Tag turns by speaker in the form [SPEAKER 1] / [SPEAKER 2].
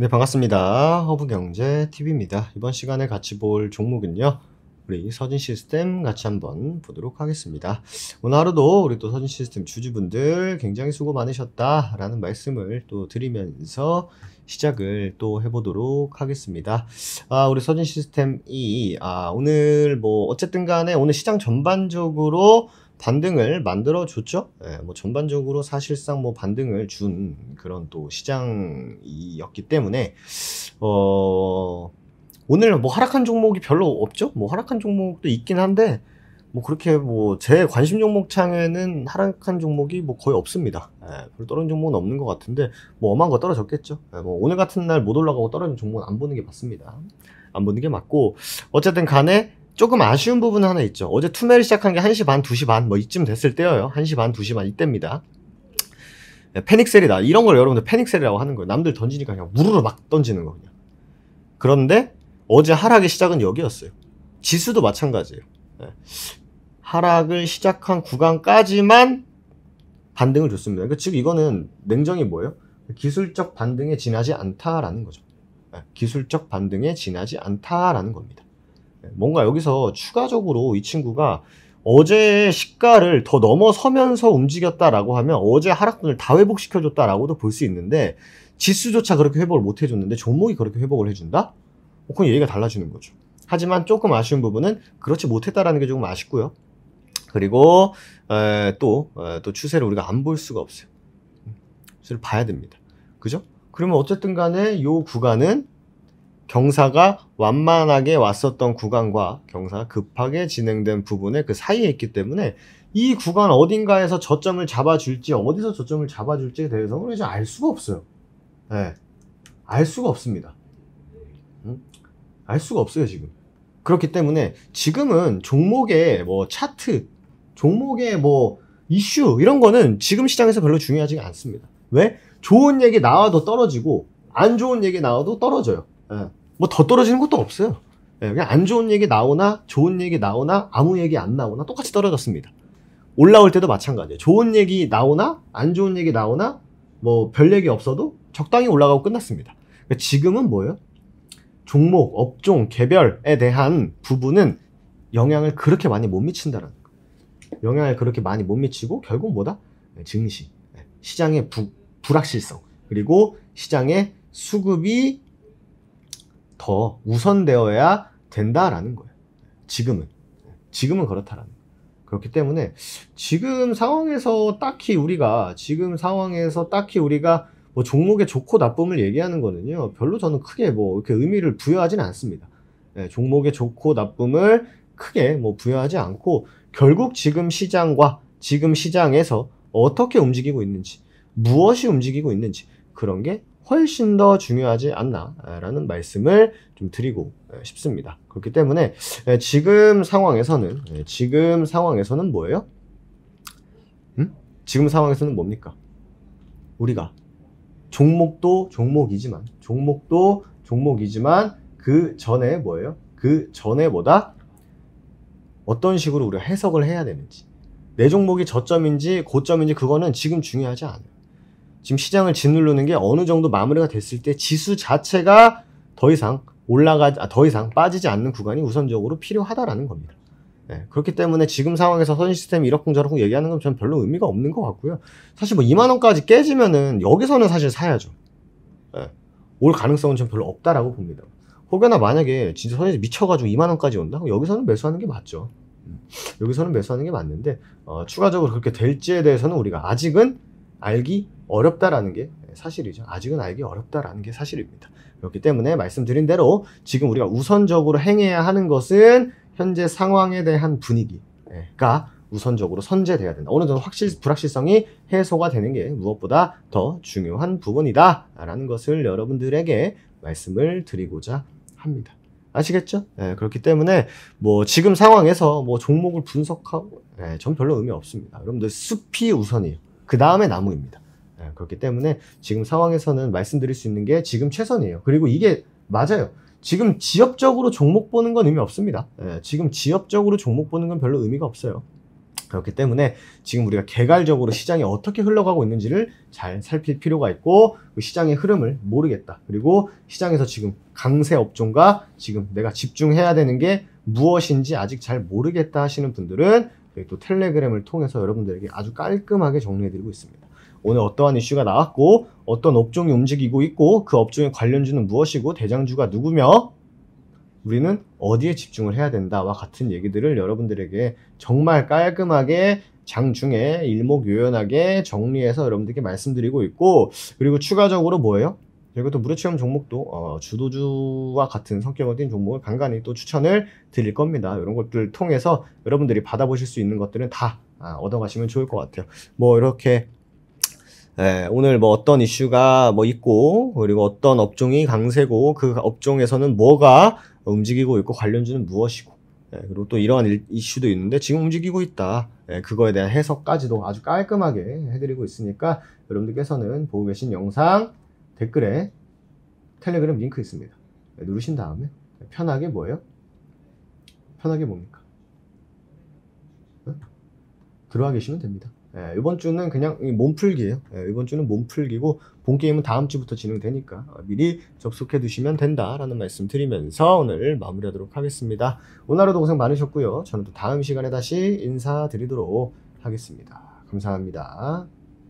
[SPEAKER 1] 네, 반갑습니다. 허브경제TV입니다. 이번 시간에 같이 볼 종목은요. 우리 서진 시스템 같이 한번 보도록 하겠습니다. 오늘 하루도 우리 또 서진 시스템 주주분들 굉장히 수고 많으셨다라는 말씀을 또 드리면서 시작을 또 해보도록 하겠습니다. 아, 우리 서진 시스템이 아, 오늘 뭐 어쨌든 간에 오늘 시장 전반적으로 반등을 만들어 줬죠. 예, 뭐 전반적으로 사실상 뭐 반등을 준 그런 또 시장이었기 때문에 어 오늘 뭐 하락한 종목이 별로 없죠. 뭐 하락한 종목도 있긴 한데 뭐 그렇게 뭐 제 관심 종목 창에는 하락한 종목이 뭐 거의 없습니다. 예, 별로 떨어진 종목은 없는 것 같은데 뭐 어마한 거 떨어졌겠죠. 예, 뭐 오늘 같은 날 못 올라가고 떨어진 종목은 안 보는 게 맞습니다. 안 보는 게 맞고 어쨌든 간에 조금 아쉬운 부분은 하나 있죠. 어제 투매를 시작한 게 1시 반, 2시 반, 뭐 이쯤 됐을 때예요. 1시 반, 2시 반 이때입니다. 네, 패닉셀이다. 이런 걸 여러분들 패닉셀이라고 하는 거예요. 남들 던지니까 그냥 무르르 막 던지는 거 그냥. 그런데 어제 하락의 시작은 여기였어요. 지수도 마찬가지예요. 네. 하락을 시작한 구간까지만 반등을 줬습니다. 그러니까 즉 이거는 냉정히 뭐예요? 기술적 반등에 지나지 않다라는 거죠. 네. 기술적 반등에 지나지 않다라는 겁니다. 뭔가 여기서 추가적으로 이 친구가 어제 시가를 더 넘어서면서 움직였다라고 하면 어제 하락분을 다 회복시켜줬다라고도 볼 수 있는데 지수조차 그렇게 회복을 못 해줬는데 종목이 그렇게 회복을 해준다? 어, 그건 얘기가 달라지는 거죠. 하지만 조금 아쉬운 부분은 그렇지 못했다라는 게 조금 아쉽고요. 그리고 에, 또, 추세를 우리가 안 볼 수가 없어요. 추세를 봐야 됩니다. 그죠? 그러면 어쨌든 간에 이 구간은 경사가 완만하게 왔었던 구간과 경사가 급하게 진행된 부분의 그 사이에 있기 때문에 이 구간 어딘가에서 저점을 잡아줄지 어디서 저점을 잡아줄지에 대해서는 이제 알 수가 없어요. 네. 알 수가 없습니다. 음? 알 수가 없어요 지금. 그렇기 때문에 지금은 종목의 뭐 차트, 종목의 뭐 이슈 이런 거는 지금 시장에서 별로 중요하지 않습니다. 왜? 좋은 얘기 나와도 떨어지고 안 좋은 얘기 나와도 떨어져요. 네. 뭐 더 떨어지는 것도 없어요. 예, 그냥 안 좋은 얘기 나오나 좋은 얘기 나오나 아무 얘기 안 나오나 똑같이 떨어졌습니다. 올라올 때도 마찬가지예요. 좋은 얘기 나오나 안 좋은 얘기 나오나 뭐 별 얘기 없어도 적당히 올라가고 끝났습니다. 그러니까 지금은 뭐예요? 종목, 업종, 개별에 대한 부분은 영향을 그렇게 많이 못 미친다는 거. 영향을 그렇게 많이 못 미치고 결국 뭐다? 네, 증시, 네, 시장의 부, 불확실성, 그리고 시장의 수급이 더 우선되어야 된다라는 거예요. 지금은. 지금은 그렇다라는 거예요. 그렇기 때문에 지금 상황에서 딱히 우리가 지금 상황에서 딱히 우리가 뭐 종목의 좋고 나쁨을 얘기하는 거는요 별로 저는 크게 뭐 이렇게 의미를 부여하지는 않습니다. 네, 종목의 좋고 나쁨을 크게 뭐 부여하지 않고 결국 지금 시장과 지금 시장에서 어떻게 움직이고 있는지 무엇이 움직이고 있는지 그런 게 훨씬 더 중요하지 않나라는 말씀을 좀 드리고 싶습니다. 그렇기 때문에 지금 상황에서는 지금 상황에서는 뭐예요? 음? 지금 상황에서는 뭡니까? 우리가 종목도 종목이지만 종목도 종목이지만 그 전에 뭐예요? 그 전에보다 어떤 식으로 우리가 해석을 해야 되는지 내 종목이 저점인지 고점인지 그거는 지금 중요하지 않아요. 지금 시장을 짓누르는 게 어느 정도 마무리가 됐을 때 지수 자체가 더 이상 올라가 아, 더 이상 빠지지 않는 구간이 우선적으로 필요하다라는 겁니다. 네, 그렇기 때문에 지금 상황에서 선 시스템이 이렇쿵저렇쿵 얘기하는 건 저는 별로 의미가 없는 것 같고요. 사실 뭐 2만 원까지 깨지면은 여기서는 사실 사야죠. 네, 올 가능성은 전 별로 없다라고 봅니다. 혹여나 만약에 진짜 선이 미쳐가지고 2만 원까지 온다? 여기서는 매수하는 게 맞죠. 음, 여기서는 매수하는 게 맞는데 어, 추가적으로 그렇게 될지에 대해서는 우리가 아직은 알기 어렵다라는 게 사실이죠. 아직은 알기 어렵다라는 게 사실입니다. 그렇기 때문에 말씀드린 대로 지금 우리가 우선적으로 행해야 하는 것은 현재 상황에 대한 분위기가 우선적으로 선제돼야 된다. 어느 정도 확실 불확실성이 해소가 되는 게 무엇보다 더 중요한 부분이다라는 것을 여러분들에게 말씀을 드리고자 합니다. 아시겠죠? 네, 그렇기 때문에 뭐 지금 상황에서 뭐 종목을 분석하고 네, 전 별로 의미 없습니다. 여러분들 숲이 우선이에요. 그 다음에 나무입니다. 네, 그렇기 때문에 지금 상황에서는 말씀드릴 수 있는 게 지금 최선이에요. 그리고 이게 맞아요. 지금 지역적으로 종목 보는 건 의미 없습니다. 네, 지금 지역적으로 종목 보는 건 별로 의미가 없어요. 그렇기 때문에 지금 우리가 개괄적으로 시장이 어떻게 흘러가고 있는지를 잘 살필 필요가 있고 그 시장의 흐름을 모르겠다. 그리고 시장에서 지금 강세 업종과 지금 내가 집중해야 되는 게 무엇인지 아직 잘 모르겠다 하시는 분들은 또 텔레그램을 통해서 여러분들에게 아주 깔끔하게 정리해드리고 있습니다. 오늘 어떠한 이슈가 나왔고 어떤 업종이 움직이고 있고 그 업종의 관련주는 무엇이고 대장주가 누구며 우리는 어디에 집중을 해야 된다와 같은 얘기들을 여러분들에게 정말 깔끔하게 장중에 일목요연하게 정리해서 여러분들께 말씀드리고 있고 그리고 추가적으로 뭐예요? 그리고 또 무료체험 종목도 어, 주도주와 같은 성격을 띈 종목을 간간히 또 추천을 드릴 겁니다. 이런 것들 통해서 여러분들이 받아보실 수 있는 것들은 다 아, 얻어가시면 좋을 것 같아요. 뭐 이렇게 예, 오늘 뭐 어떤 이슈가 뭐 있고 그리고 어떤 업종이 강세고 그 업종에서는 뭐가 움직이고 있고 관련주는 무엇이고 예, 그리고 또 이러한 일- 이슈도 있는데 지금 움직이고 있다. 예, 그거에 대한 해석까지도 아주 깔끔하게 해드리고 있으니까 여러분들께서는 보고 계신 영상 댓글에 텔레그램 링크 있습니다. 예, 누르신 다음에 편하게 뭐예요? 편하게 뭡니까? 어? 들어와 계시면 됩니다. 예, 이번 주는 그냥 이 몸풀기예요. 예, 이번 주는 몸풀기고 본 게임은 다음 주부터 진행되니까 어, 미리 접속해 두시면 된다라는 말씀 드리면서 오늘 마무리하도록 하겠습니다. 오늘 하루도 고생 많으셨고요. 저는 또 다음 시간에 다시 인사드리도록 하겠습니다. 감사합니다.